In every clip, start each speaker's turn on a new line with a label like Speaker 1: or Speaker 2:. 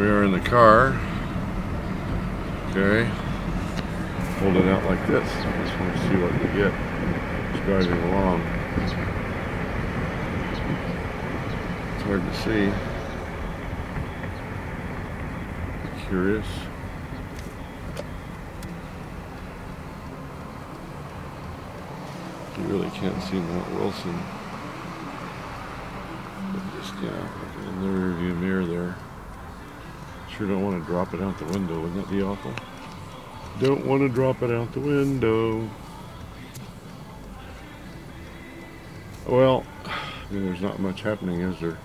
Speaker 1: we are in the car. Okay. Hold it out like this. Just want to see what we get. It's driving along. It's hard to see. Curious. You really can't see Mount Wilson. But just, yeah, in the rearview mirror there. Sure don't want to drop it out the window. Wouldn't that be awful? Don't want to drop it out the window. Well, I mean, there's not much happening, is there?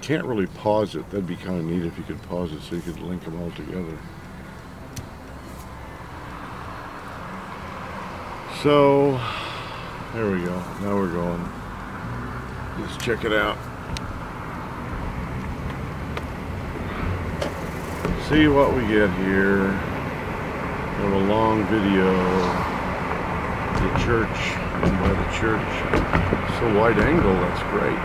Speaker 1: Can't really pause it. That'd be kind of neat if you could pause it so you could link them all together. So, there we go. Now we're going. Let's check it out. See what we get here. We have a long video. The church, and by the church. So wide angle, that's great.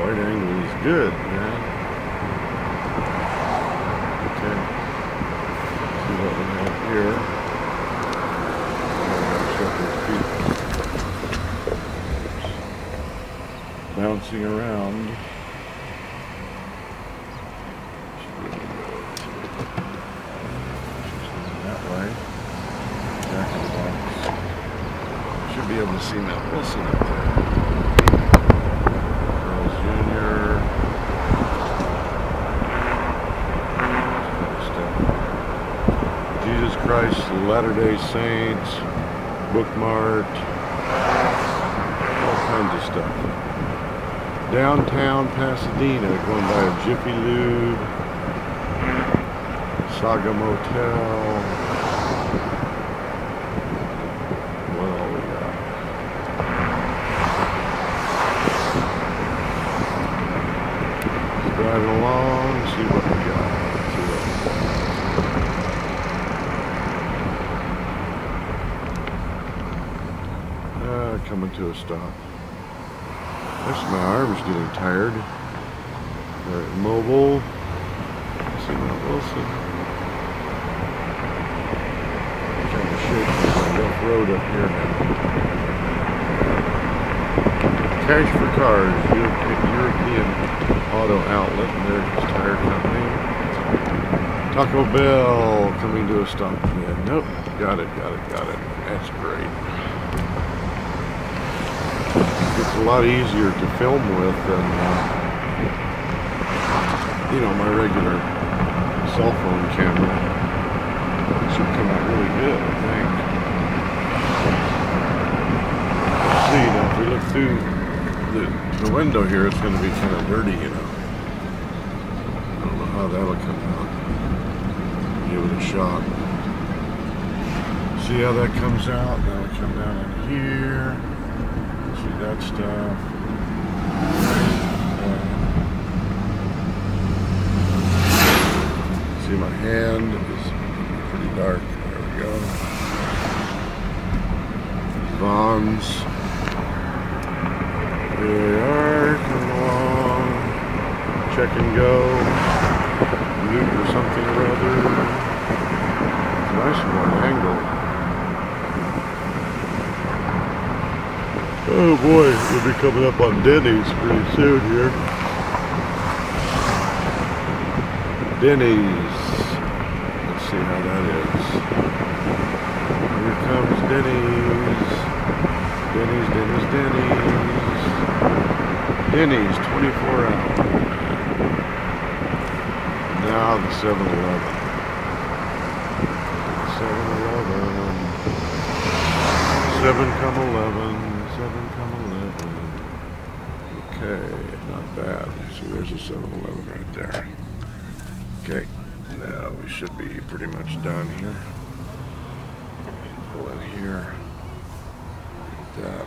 Speaker 1: Wide angle is good, man. Okay. See what we have here. Bouncing around. Back of the box. Should be able to see Mount Wilson up there. Carl's Jr. Jesus Christ, Latter-day Saints, bookmarked, all kinds of stuff. Downtown Pasadena, going by a Jiffy Lube, Saga Motel. What all we got? Driving along, see what we got. Uh, coming to a stop. Guess my arm's getting tired. Alright, mobile. See Mount Wilson. Trying to shake this rough road up here now. Cash for Cars, European Auto Outlet, America's Tire Company. Taco Bell coming to a stop. Yeah, nope. Got it, got it, got it. That's great. It's a lot easier to film with than, uh, you know, my regular cell phone camera. It should come out really good, I think. Let's see, now if we look through the, the window here, it's going to be kind of dirty, you know. I don't know how that'll come out. Give it a shot. See how that comes out? We come down in here. See that stuff. See my hand is pretty dark. There we go. Vons. Here they are. Come along. Check and go. Loot or something or other. Nice one angle. Oh boy, we'll be coming up on Denny's pretty soon here. Denny's. Let's see how that is. Here comes Denny's. Denny's, Denny's, Denny's. Denny's, 24 hours. Now the 7-Eleven. 7-Eleven. 7 come 11. 7 come 11. Okay, not bad. See, there's a 7-Eleven right there. Okay, now we should be pretty much done here. Pull in here. Like that.